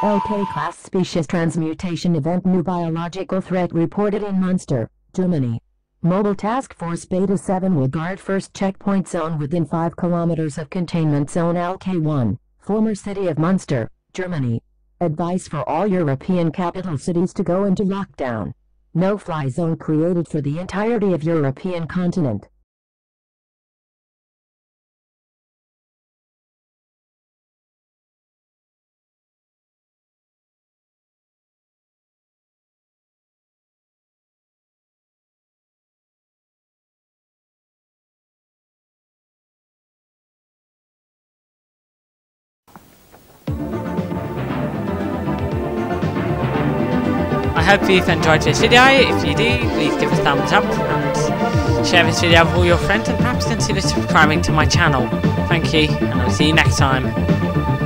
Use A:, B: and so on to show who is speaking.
A: LK class species transmutation event new biological threat reported in Munster, Germany. Mobile Task Force Beta 7 will guard first checkpoint zone within 5 kilometers of containment zone LK1, former city of Munster, Germany. Advice for all European capital cities to go into lockdown. No-fly zone created for the entirety of European continent.
B: I hope you've enjoyed this video. If you do, please give a thumbs up and share this video with all your friends and perhaps consider subscribing to my channel. Thank you, and I'll see you next time.